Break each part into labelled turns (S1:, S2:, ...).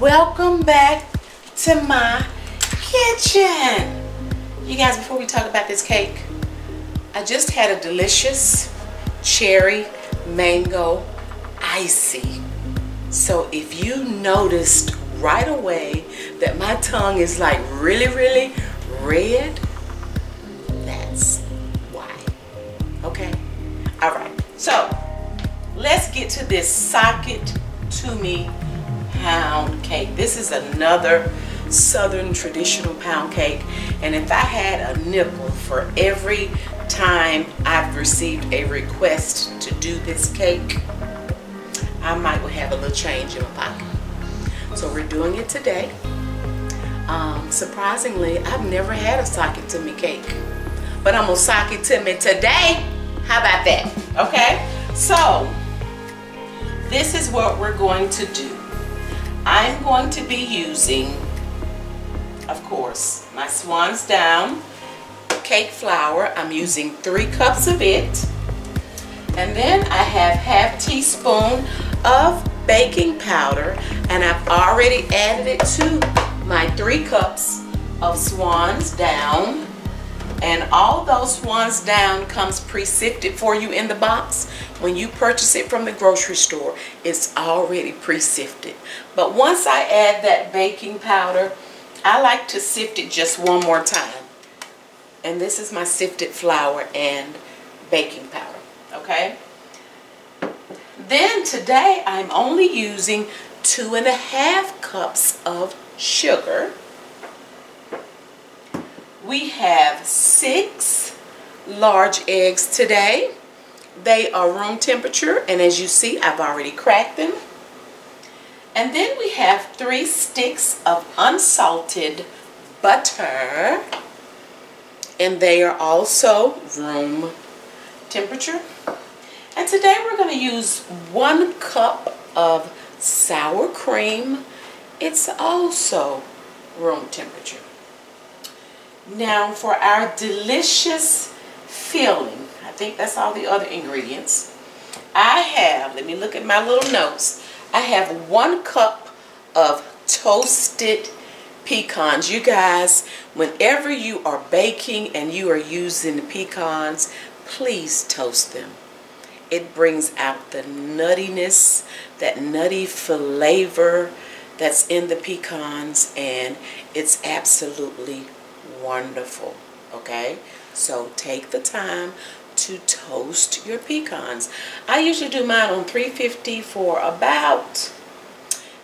S1: welcome back to my kitchen. You guys, before we talk about this cake, I just had a delicious cherry mango icy. So if you noticed right away that my tongue is like really, really red, that's why. Okay? All right. So let's get to this sock it to me pound cake. This is another southern traditional pound cake. And if I had a nickel for every time I've received a request to do this cake I might have a little change in my pocket. So we're doing it today. Um, surprisingly I've never had a sock it to me cake but I'm gonna sock it to me today. How about that? Okay. So this is what we're going to do I'm going to be using of course, my Swan's Down cake flour. I'm using three cups of it. And then I have half teaspoon of baking powder and I've already added it to my three cups of Swan's Down. And all those Swan's Down comes pre-sifted for you in the box. When you purchase it from the grocery store, it's already pre-sifted. But once I add that baking powder, I like to sift it just one more time. And this is my sifted flour and baking powder, okay? Then today I'm only using two and a half cups of sugar. We have six large eggs today. They are room temperature and as you see I've already cracked them. And then we have three sticks of unsalted butter. And they are also room temperature. And today we're going to use one cup of sour cream. It's also room temperature. Now for our delicious filling, think that's all the other ingredients. I have, let me look at my little notes. I have one cup of toasted pecans. You guys, whenever you are baking and you are using the pecans, please toast them. It brings out the nuttiness, that nutty flavor that's in the pecans and it's absolutely wonderful. Okay, so take the time to toast your pecans. I usually do mine on 350 for about,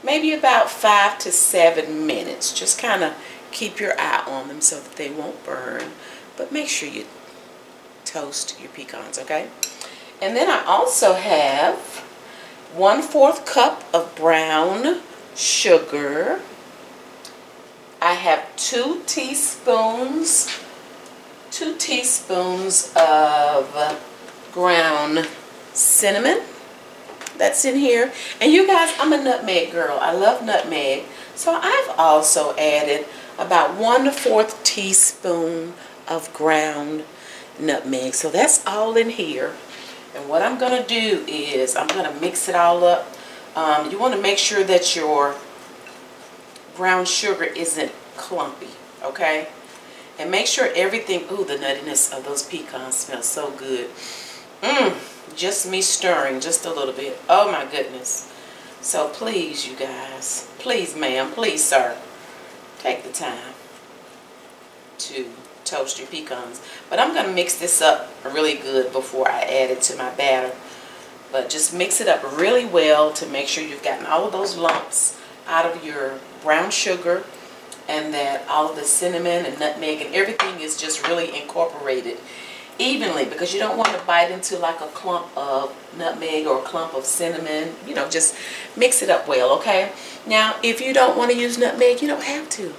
S1: maybe about five to seven minutes. Just kind of keep your eye on them so that they won't burn. But make sure you toast your pecans, okay? And then I also have one fourth cup of brown sugar. I have two teaspoons two teaspoons of ground cinnamon that's in here. And you guys, I'm a nutmeg girl. I love nutmeg. So I've also added about one fourth teaspoon of ground nutmeg. So that's all in here. And what I'm going to do is I'm going to mix it all up. Um, you want to make sure that your brown sugar isn't clumpy, okay? And make sure everything, ooh, the nuttiness of those pecans smells so good. Mmm, just me stirring just a little bit. Oh my goodness. So please, you guys, please, ma'am, please, sir, take the time to toast your pecans. But I'm going to mix this up really good before I add it to my batter. But just mix it up really well to make sure you've gotten all of those lumps out of your brown sugar and that all of the cinnamon and nutmeg and everything is just really incorporated evenly because you don't want to bite into like a clump of nutmeg or a clump of cinnamon you know just mix it up well okay? Now if you don't want to use nutmeg you don't have to.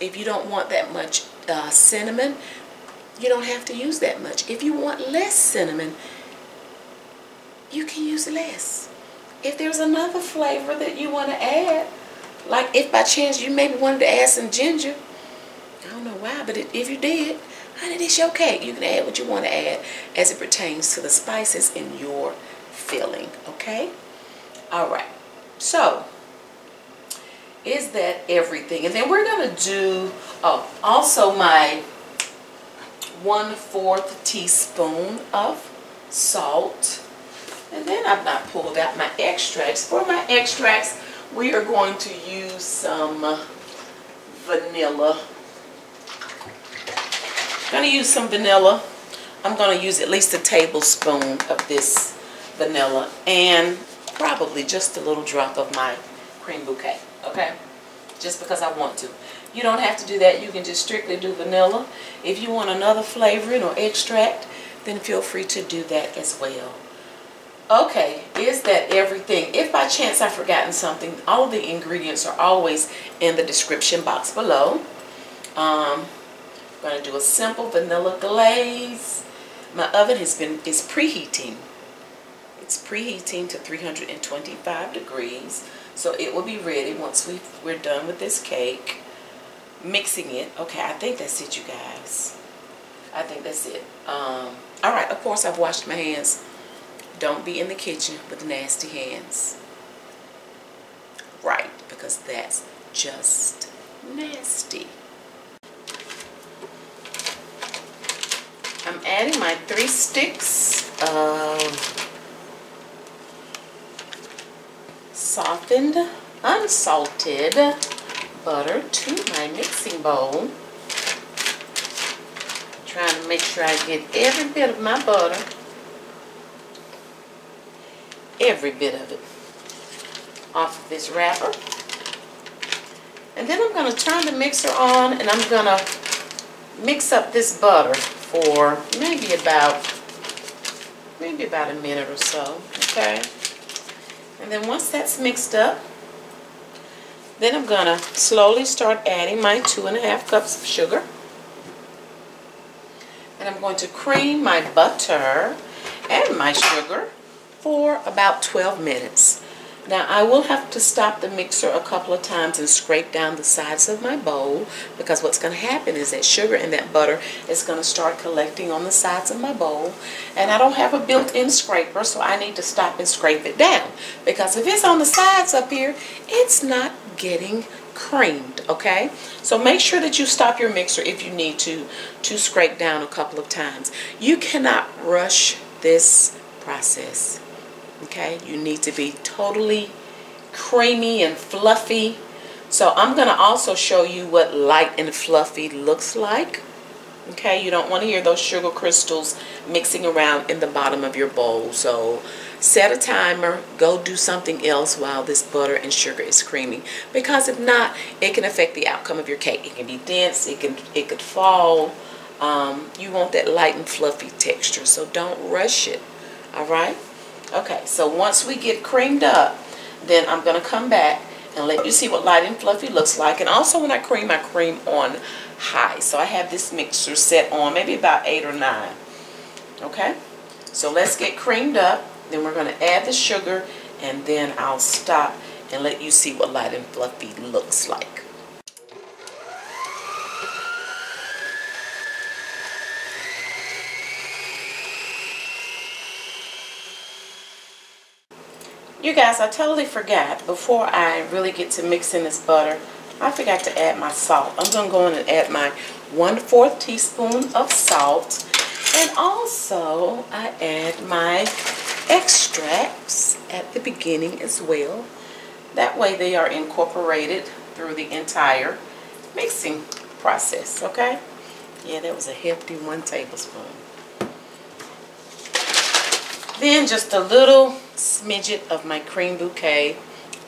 S1: If you don't want that much uh, cinnamon you don't have to use that much. If you want less cinnamon you can use less. If there's another flavor that you want to add like if by chance you maybe wanted to add some ginger, I don't know why, but if you did, honey, this your cake. You can add what you want to add as it pertains to the spices in your filling, okay? All right, so is that everything? And then we're going to do oh, also my one-fourth teaspoon of salt. And then I've not pulled out my extracts. For my extracts, we are going to use some vanilla. I'm going to use some vanilla. I'm going to use at least a tablespoon of this vanilla and probably just a little drop of my Creme Bouquet, okay? Just because I want to. You don't have to do that. You can just strictly do vanilla. If you want another flavoring or extract, then feel free to do that as well. Okay, is that everything? If by chance I've forgotten something, all the ingredients are always in the description box below. Um, I'm going to do a simple vanilla glaze. My oven has been is preheating. It's preheating to 325 degrees. So it will be ready once we we're done with this cake. Mixing it. Okay, I think that's it, you guys. I think that's it. Um, all right, of course I've washed my hands. Don't be in the kitchen with nasty hands. Right, because that's just nasty. I'm adding my three sticks of softened, unsalted butter to my mixing bowl. Trying to make sure I get every bit of my butter, every bit of it, off of this wrapper. And then I'm going to turn the mixer on and I'm going to mix up this butter for maybe about, maybe about a minute or so, okay? And then once that's mixed up, then I'm going to slowly start adding my two and a half cups of sugar. And I'm going to cream my butter and my sugar for about 12 minutes. Now I will have to stop the mixer a couple of times and scrape down the sides of my bowl because what's going to happen is that sugar and that butter is going to start collecting on the sides of my bowl and I don't have a built-in scraper so I need to stop and scrape it down because if it's on the sides up here it's not getting creamed okay? So make sure that you stop your mixer if you need to to scrape down a couple of times. You cannot rush this process okay? You need to be totally creamy and fluffy. So I'm going to also show you what light and fluffy looks like okay? You don't want to hear those sugar crystals mixing around in the bottom of your bowl. So set a timer go do something else while this butter and sugar is creaming because if not it can affect the outcome of your cake. It can be dense it can it could fall. Um, you want that light and fluffy texture so don't rush it all right Okay, so once we get creamed up, then I'm going to come back and let you see what light and fluffy looks like. And also when I cream, I cream on high. So I have this mixer set on maybe about 8 or 9. Okay, so let's get creamed up. Then we're going to add the sugar and then I'll stop and let you see what light and fluffy looks like. You guys, I totally forgot, before I really get to mixing this butter, I forgot to add my salt. I'm going to go in and add my 1 4th teaspoon of salt. And also, I add my extracts at the beginning as well. That way they are incorporated through the entire mixing process, okay? Yeah, that was a hefty one tablespoon. Then just a little smidget of my Creme Bouquet.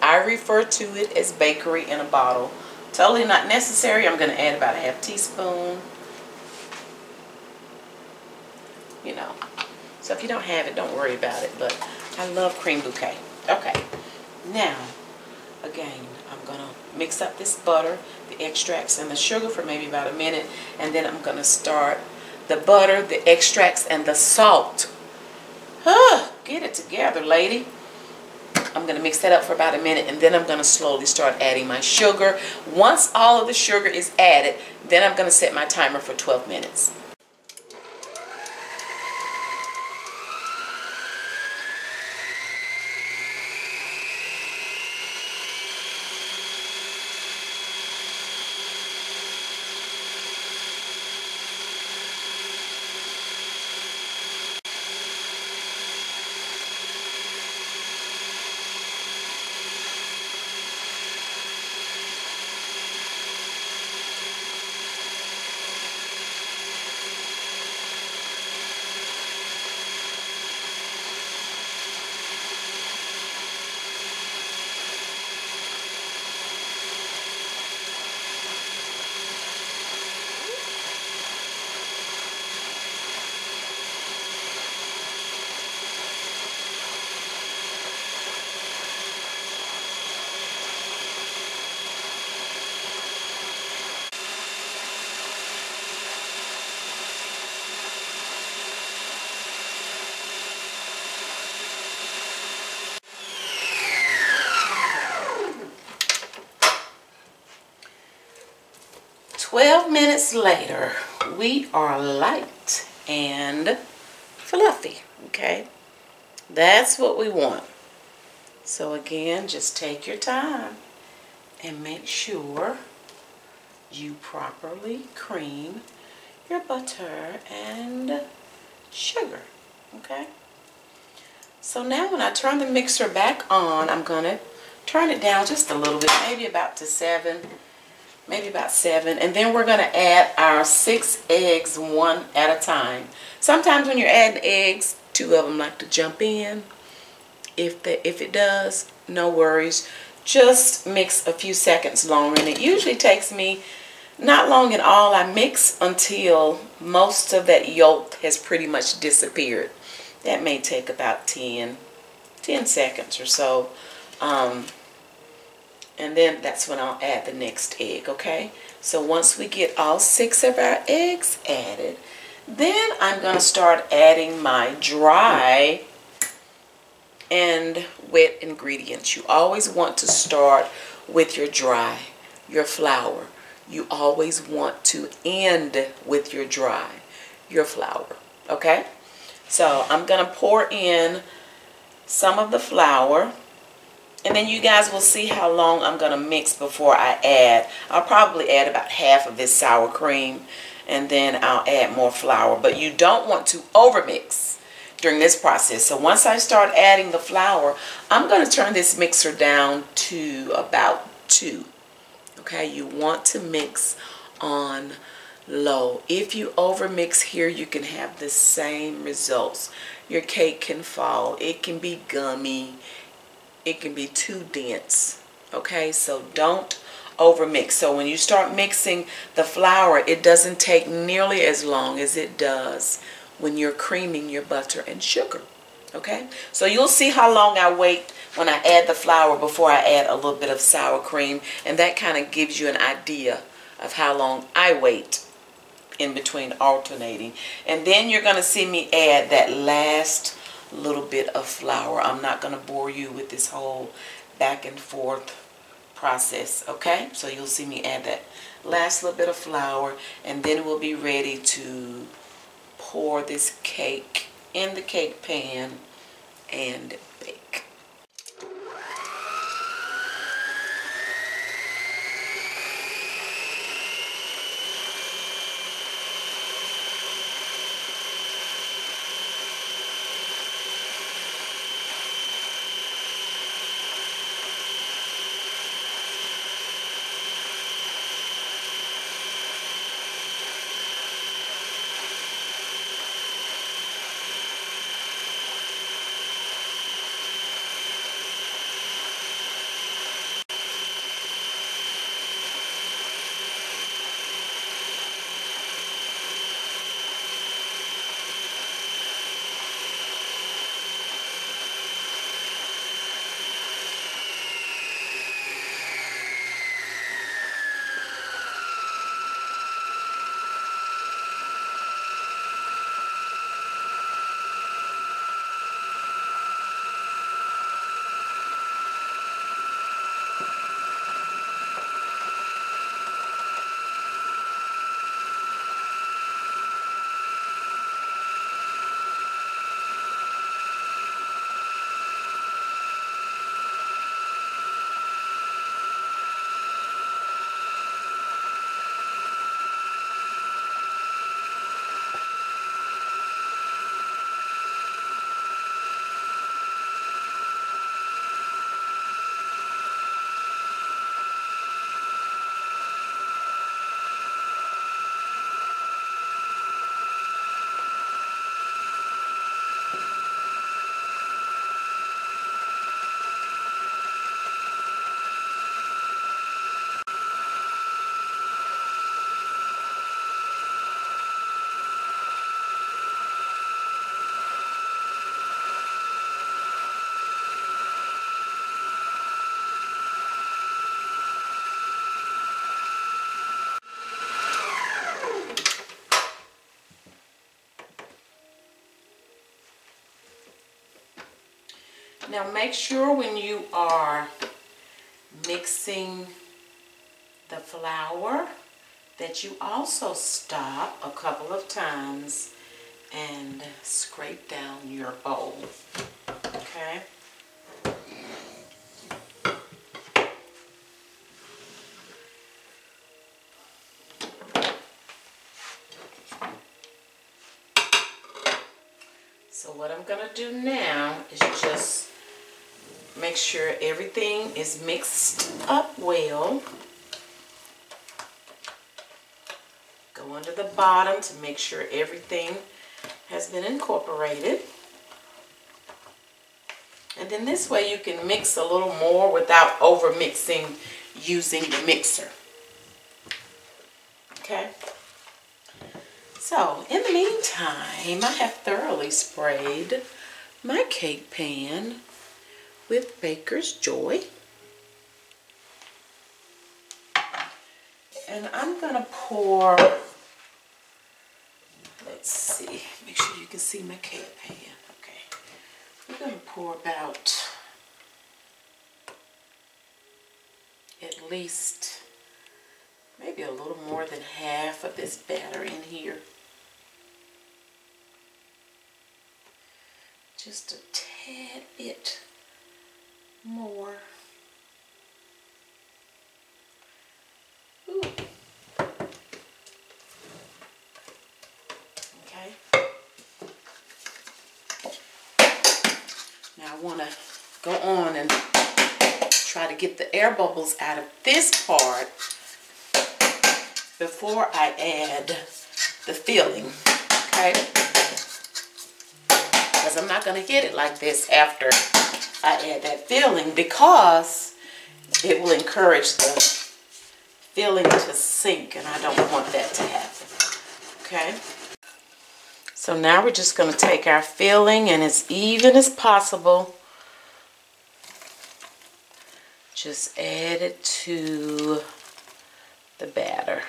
S1: I refer to it as bakery in a bottle. Totally not necessary. I'm going to add about a half teaspoon. You know. So if you don't have it, don't worry about it. But I love Creme Bouquet. Okay. Now, again, I'm going to mix up this butter, the extracts, and the sugar for maybe about a minute. And then I'm going to start the butter, the extracts, and the salt Huh, get it together, lady. I'm going to mix that up for about a minute and then I'm going to slowly start adding my sugar. Once all of the sugar is added, then I'm going to set my timer for 12 minutes. 12 later, we are light and fluffy, okay? That's what we want. So again, just take your time and make sure you properly cream your butter and sugar, okay? So now when I turn the mixer back on, I'm going to turn it down just a little bit, maybe about to seven, maybe about seven. And then we're going to add our six eggs one at a time. Sometimes when you're adding eggs, two of them like to jump in. If, the, if it does, no worries. Just mix a few seconds longer. And it usually takes me not long at all. I mix until most of that yolk has pretty much disappeared. That may take about 10, 10 seconds or so. Um, and then that's when I'll add the next egg, okay? So once we get all six of our eggs added, then I'm to start adding my dry and wet ingredients. You always want to start with your dry, your flour. You always want to end with your dry, your flour, okay? So I'm to pour in some of the flour and then you guys will see how long I'm going to mix before I add. I'll probably add about half of this sour cream and then I'll add more flour. But you don't want to overmix during this process. So once I start adding the flour, I'm going to turn this mixer down to about 2. Okay, you want to mix on low. If you overmix here, you can have the same results. Your cake can fall. It can be gummy it can be too dense. Okay, so don't overmix. So when you start mixing the flour, it doesn't take nearly as long as it does when you're creaming your butter and sugar. Okay, so you'll see how long I wait when I add the flour before I add a little bit of sour cream. And that kind of gives you an idea of how long I wait in between alternating. And then you're going to see me add that last little bit of flour. I'm not going to bore you with this whole back and forth process, okay? So you'll see me add that last little bit of flour and then we'll be ready to pour this cake in the cake pan and Now make sure when you are mixing the flour that you also stop a couple of times and scrape down your bowl. Okay? So what I'm going to do now sure everything is mixed up well. Go under the bottom to make sure everything has been incorporated. And then this way you can mix a little more without over mixing using the mixer. Okay. So, in the meantime, I have thoroughly sprayed my cake pan with Baker's Joy. And I'm going to pour, let's see, make sure you can see my cake pan. Okay. We're going to pour about at least maybe a little more than half of this batter in here. just a tad bit more. Okay. Now I want to go on and try to get the air bubbles out of this part before I add the filling. Okay because I'm not going to get it like this after I add that filling because it will encourage the filling to sink and I don't want that to happen. Okay. So now we're just going to take our filling and as even as possible just add it to the batter.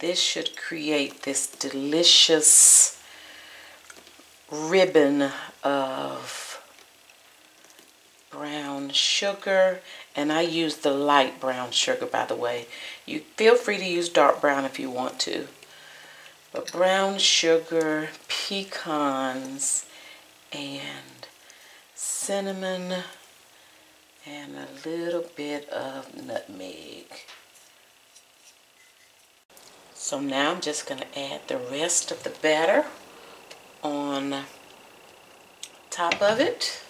S1: This should create this delicious ribbon of brown sugar. And I use the light brown sugar, by the way. You feel free to use dark brown if you want to. But brown sugar, pecans, and cinnamon, and a little bit of nutmeg. So now I'm just going to add the rest of the batter on top of it.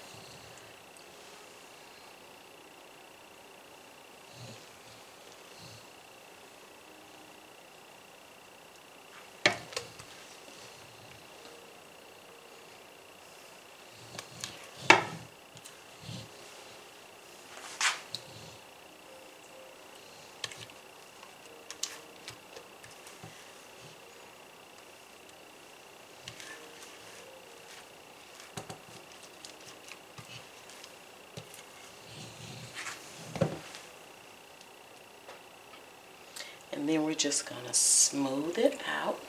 S1: And then we're just going to smooth it out.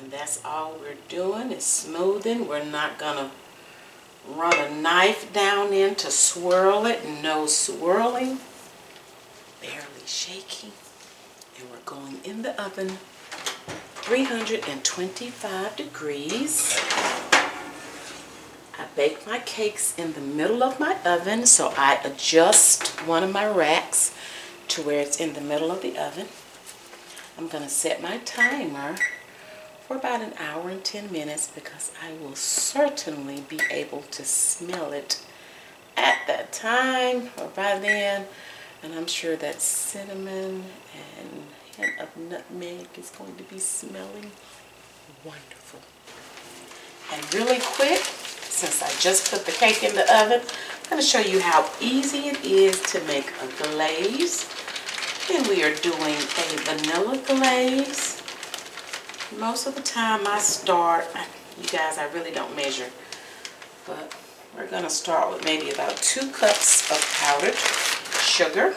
S1: And that's all we're doing is smoothing. We're not going to run a knife down in to swirl it. No swirling. Barely shaking. And we're going in the oven 325 degrees. Bake my cakes in the middle of my oven, so I adjust one of my racks to where it's in the middle of the oven. I'm going to set my timer for about an hour and 10 minutes because I will certainly be able to smell it at that time or by then. And I'm sure that cinnamon and hint of nutmeg is going to be smelling wonderful. And really quick, since I just put the cake in the oven, I'm going to show you how easy it is to make a glaze. And we are doing a vanilla glaze. Most of the time I start, you guys, I really don't measure, but we're going to start with maybe about two cups of powdered sugar.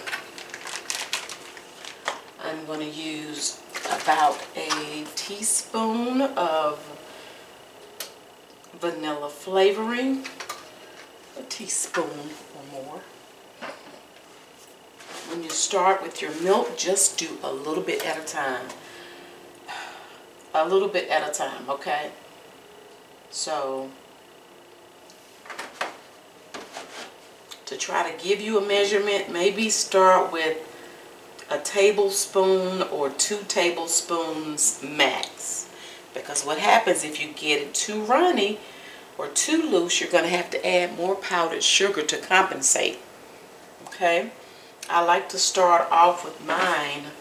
S1: I'm going to use about a teaspoon of vanilla flavoring, a teaspoon or more. When you start with your milk, just do a little bit at a time. A little bit at a time, okay? So, to try to give you a measurement, maybe start with a tablespoon or two tablespoons max. Because what happens if you get it too runny or too loose, you're going to have to add more powdered sugar to compensate. Okay? I like to start off with mine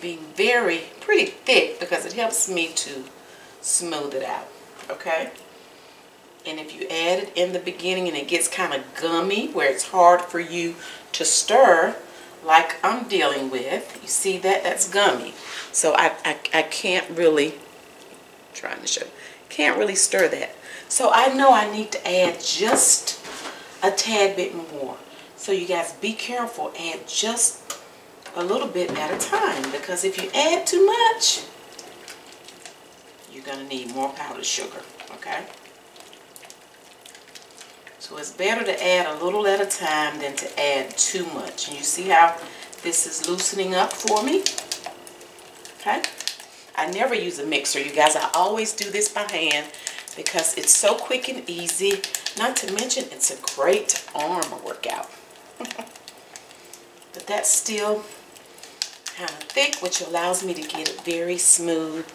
S1: being very, pretty thick because it helps me to smooth it out. Okay? And if you add it in the beginning and it gets kind of gummy where it's hard for you to stir, like I'm dealing with. You see that? That's gummy. So I, I, I can't really, trying to show, can't really stir that. So I know I need to add just a tad bit more. So you guys be careful. Add just a little bit at a time because if you add too much, you're going to need more powdered sugar. Okay? So it's better to add a little at a time than to add too much. And you see how this is loosening up for me? Okay? I never use a mixer, you guys. I always do this by hand because it's so quick and easy. Not to mention, it's a great arm workout. but that's still kind of thick, which allows me to get it very smooth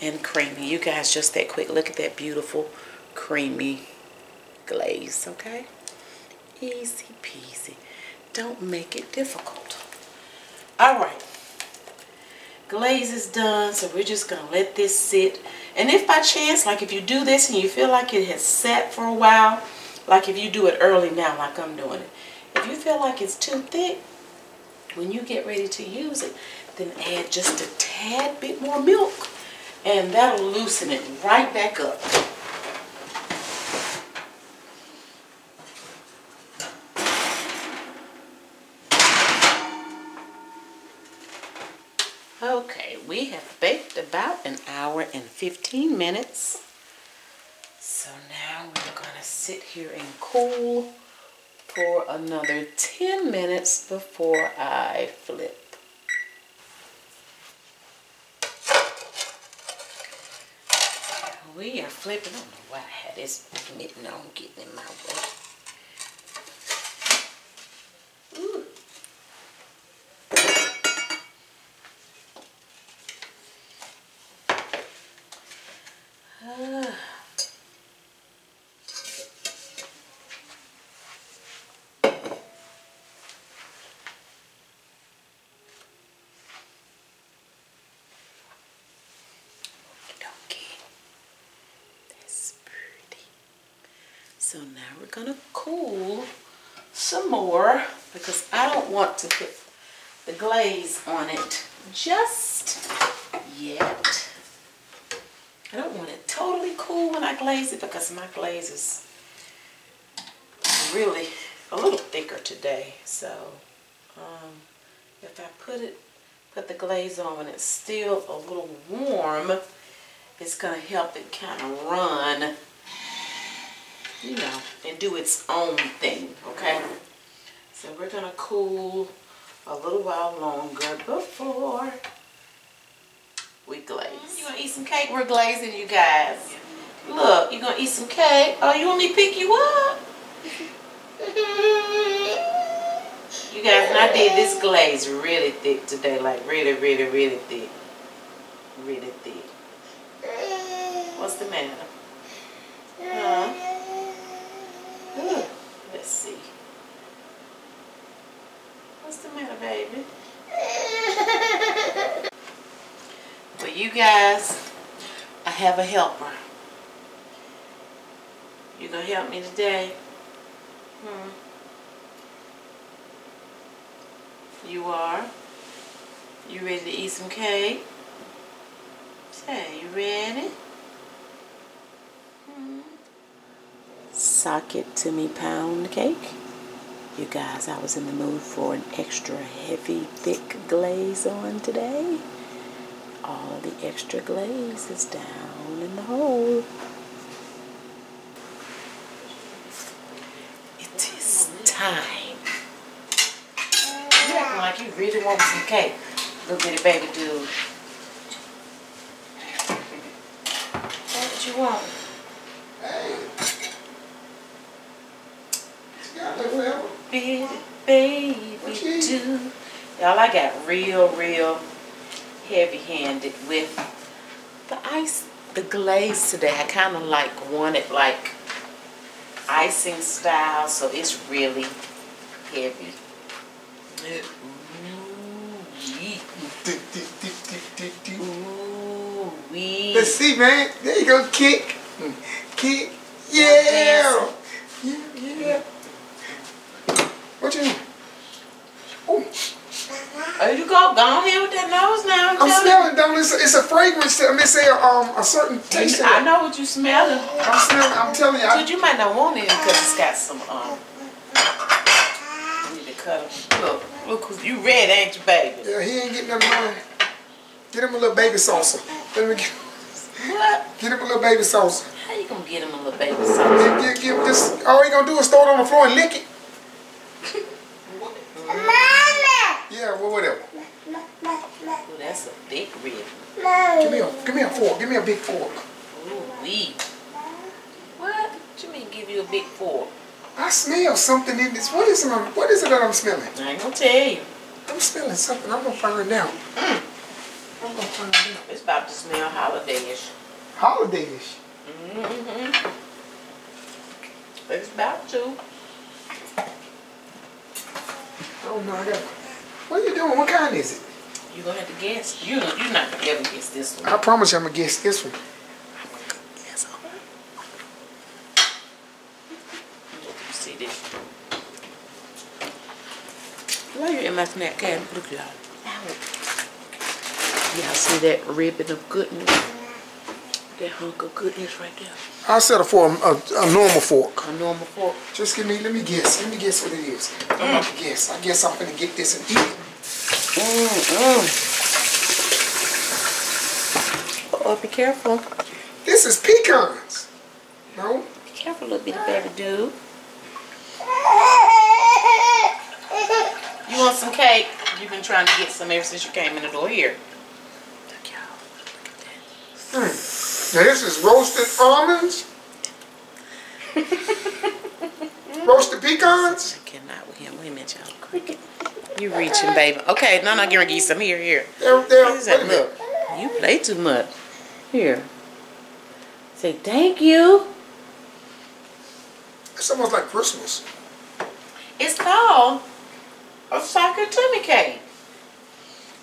S1: and creamy. You guys, just that quick. Look at that beautiful, creamy glaze, okay? Easy peasy. Don't make it difficult. All right. Glaze is done, so we're just to let this sit. And if by chance, like if you do this and you feel like it has set for a while, like if you do it early now, like I'm doing it, if you feel like it's too thick, when you get ready to use it, then add just a tad bit more milk, and that'll loosen it right back up. Okay, we have baked about an hour and 15 minutes. So now we're going to sit here and cool for another 10 minutes before I flip. We are flipping. I don't know why I had this mitten on getting in my way. So now we're to cool some more because I don't want to put the glaze on it just yet. I don't want it totally cool when I glaze it because my glaze is really a little thicker today. So um, if I put it, put the glaze on when it's still a little warm, it's going to help it kind of run you know, and do its own thing, okay? So we're going to cool a little while longer before we glaze. You going to eat some cake? We're glazing, you guys. Look, you going to eat some cake? Oh, you want me to pick you up? You guys, and I did this glaze really thick today, like really, really, really thick. Really thick. What's the matter? Huh? Let's see. What's the matter, baby? But you guys, I have a helper. You gonna help me today? Hmm. You are? You ready to eat some cake? Say, you ready? sock it to me pound cake. You guys, I was in the mood for an extra heavy, thick glaze on today. All the extra glaze is down in the hole. It is time. You acting like you really want some cake. Little bitty baby dude. What you want? Bitty baby do. Y'all, I got real, real heavy-handed with the ice, the glaze today. I kind of like wanted like icing style, so it's really heavy. Ooh.
S2: Let's see, man. There you go, kick. Mm. Kick. Yeah. Yeah, yeah. What you doing? Oh,
S1: There you go. Go on here with that nose now.
S2: I'm
S1: me.
S2: smelling, don't it's, it's a fragrance. I mean, say um a certain taste.
S1: I know what you smelling.
S2: I'm smelling. I'm telling you. I,
S1: Dude, you might not want it because it's got some, um, you need to cut 'em. Look, look, who's- you red, ain't you, baby?
S2: yeah, he ain't getting of mine. Get him a little baby salsa. Let me get,
S1: What?
S2: get him a little baby salsa.
S1: How you gonna get him a little baby sauce?
S2: Give, give, give this. All he gonna do is throw it on the floor and lick it. Yeah, well, whatever.
S1: Ooh, that's a big rib.
S2: Give me a, give me a fork. Give me a big fork.
S1: Ooh, wee. What? What you mean give you a big fork?
S2: I smell something in this. What is it? I'm- What is it that I'm smelling?
S1: I ain't gonna tell you.
S2: I'm smelling something. I'm gonna find out.
S1: Mm.
S2: I'm gonna find out.
S1: It's about to smell holidayish.
S2: Holidayish.
S1: Mm-hmm. It's about to.
S2: Oh no, I got. What are you doing? What kind is it?
S1: You're gonna have to guess. You you're not gonna ever guess this one.
S2: I promise you, I'm gonna guess this one.
S1: Yes, You see this? Why you in my snack can? Look y'all. Y'all see that ribbon of goodness? That hunk of goodness right there.
S2: I'll settle for a, a, a normal fork.
S1: A normal fork.
S2: Just give me. Let me guess. Let me guess what it is. I'm about to guess. I guess I'm gonna get this and eat it. Mm-hmm.
S1: Oh, be careful.
S2: This is pecans. No.
S1: Be careful, little bitty baby dude. You want some cake? You've been trying to get some ever since you came in the door here. Look, y'all. Look at that.
S2: Mm. Now this is roasted almonds. roasted pecans.
S1: I cannot with him. Wait a minute, y'all. You reaching, baby. Okay, no, no, I'm gonna give you some. Here, here.
S2: They're, they're,
S1: What is that?
S2: wait.
S1: Look, you play too much. Here. Say thank you.
S2: It's almost like Christmas.
S1: It's called a soccer tummy cake.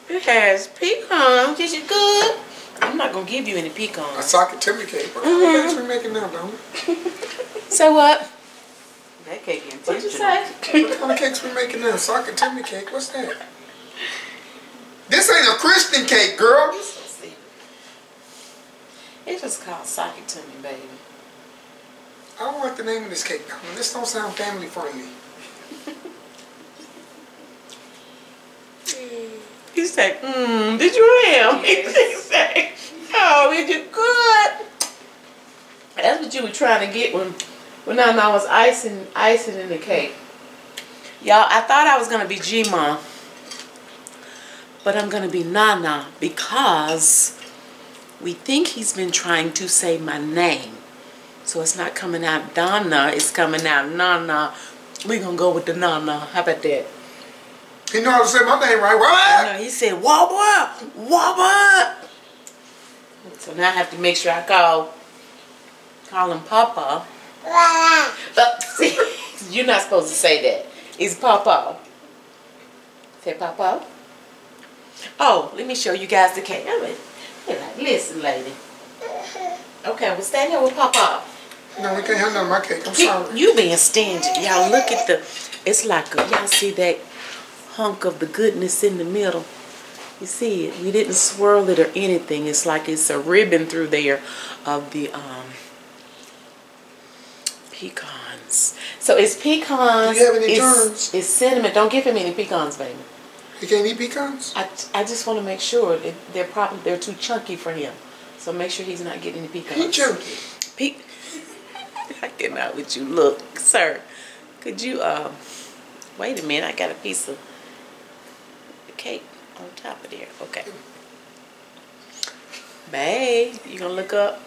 S1: It has pecans. Is it good? I'm not gonna give you any pecans.
S2: A
S1: pecans.
S2: socket timmy cake. What kind of cakes we making now, don't we?
S1: So what? That cake intentional.
S3: What'd you say?
S2: What kind of cakes we making now? Socket timmy cake. What's that? This ain't a Christian cake, girl.
S1: It's just called socket tummy, baby.
S2: I don't like the name of this cake. Now. This don't sound family friendly.
S1: He said, mmm, did you hear him? He said, oh, is it good? That's what you were trying to get when, when I, was icing, icing in the cake. Y'all, I thought I was going to be G-Ma, but I'm going to be Nana because we think he's been trying to say my name. So it's not coming out Donna, it's coming out Nana. We're going to go with the Nana. How about that?
S2: He know how to say my name right.
S1: I
S2: What?
S1: know, he said, Wobber, Wobber. So now I have to make sure I call, call him Papa. But uh, see, you're not supposed to say that. It's Papa. Say Papa. Oh, let me show you guys the cake. All right. All right, Listen, lady. Okay, well, stand here with Papa.
S2: No, we can't have none of my cake. I'm
S1: You,
S2: sorry.
S1: you being stingy. Y'all look at the, it's like, a, y'all see that hunk of the goodness in the middle? You see it? We didn't swirl it or anything. It's like it's a ribbon through there of the um, pecans. So it's pecans.
S2: Do you have any
S1: it's,
S2: turns?
S1: It's cinnamon. Don't give him any pecans, baby.
S2: You can't eat pecans?
S1: I, I just want to make sure that they're probably they're too chunky for him. So make sure he's not getting any pecans.
S2: He chunky.
S1: Pe- I cannot with you. Look, sir, could you um wait a minute? I got a piece of cake on top of there. Okay. Babe, you gonna look up?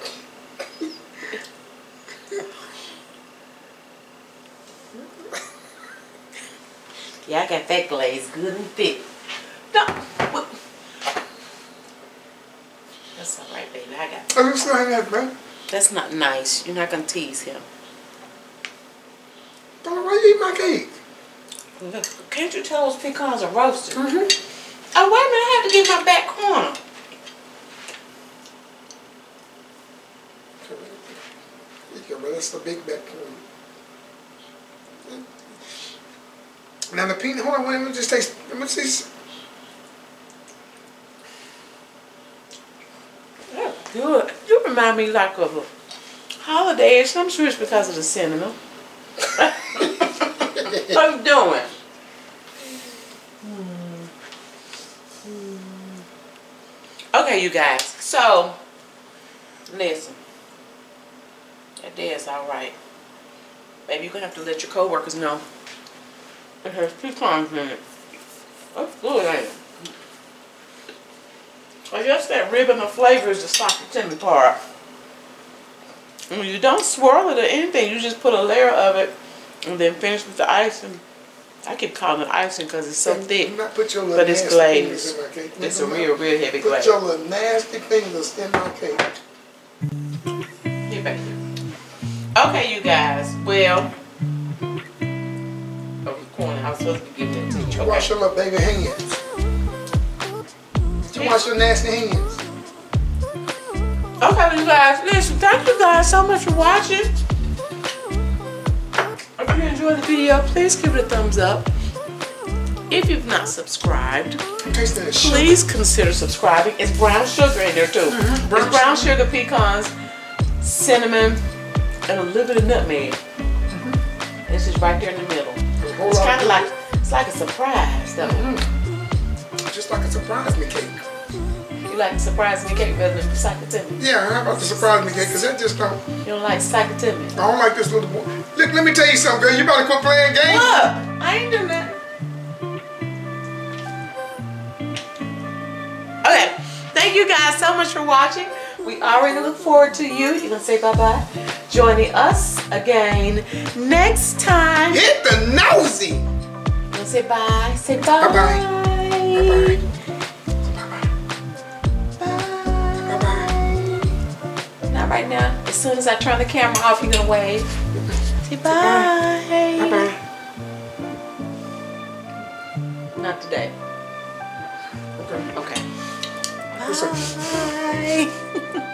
S1: Yeah, I got that glaze good and thick. No. That's all right, baby. I got.
S2: I'm just that, bro.
S1: That's not nice. You're not gonna tease him.
S2: Donna, why you eat my cake?
S1: Look, can't you tell those pecans are roasted?
S2: Mm-hmm.
S1: Oh, wait a minute. I have to get my back corner.
S2: Yeah, but that's the big back corner. Now the peanut, hold on, wait, let me just taste, let me taste.
S1: Yeah, good. You remind me like of a holiday. I'm sure it's because of the cinnamon. You doing? Okay, you guys. So, listen. That day is all right. Maybe you're gonna have to let your coworkers know. It has pecans in it. That's good, ain't it? I guess that ribbon of flavor is the sock it to me part. And you don't swirl it or anything. You just put a layer of it and then finish with the icing. I keep calling it icing because it's so thick.
S2: Put your
S1: But it's
S2: nasty
S1: glazed.
S2: fingers in.
S1: It's a real, real heavy
S2: Put
S1: glaze.
S2: your little nasty fingers in my cake.
S1: Get back here. Okay, you guys. Well, oh, the corner. I was supposed to be giving that to you.
S2: Wash
S1: Okay.
S2: your little baby hands. You wash your nasty hands.
S1: Okay, you guys. Listen, thank you guys so much for watching. Enjoyed the video, please give it a thumbs up. If you've not subscribed,
S2: I'm tasting that sugar.
S1: please consider subscribing. It's brown sugar in there too.
S2: Mhm, brown
S1: it's brown sugar, pecans, cinnamon, and a little bit of nutmeg. This is right there in the middle. It's kind of like it's like a surprise though.
S2: Just like a surprise cake.
S1: You like surprise me cake better than sock it to me.
S2: Yeah, how about the surprise me cake? Because that just don't,
S1: You don't like sock it to me.
S2: I don't like this little boy. Look, let me tell you something, girl. You better quit playing games.
S1: Look, I ain't doing that. Okay, thank you guys so much for watching. We already look forward to you. You gonna say bye bye? Joining us again next time.
S2: Hit the nosy.
S1: say bye? Say bye.
S2: Bye-bye.
S1: Bye. Right now. As soon as I turn the camera off, you're gonna wave. Say bye.
S2: Bye-bye.
S1: Not today.
S2: Okay.
S1: Okay. Bye.